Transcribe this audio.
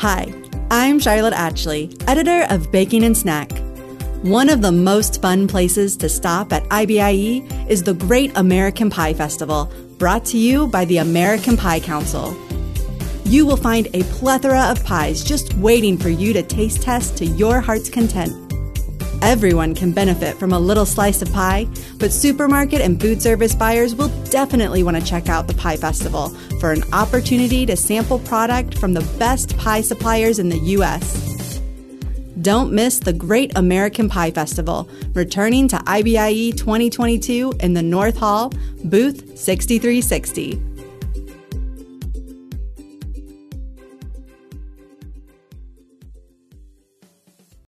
Hi, I'm Charlotte Atchley, editor of Baking and Snack. One of the most fun places to stop at IBIE is the Great American Pie Festival, brought to you by the American Pie Council. You will find a plethora of pies just waiting for you to taste test to your heart's content. Everyone can benefit from a little slice of pie, but supermarket and food service buyers will definitely want to check out the Pie Festival for an opportunity to sample product from the best pie suppliers in the U.S. Don't miss the Great American Pie Festival, returning to IBIE 2022 in the North Hall, booth 6360.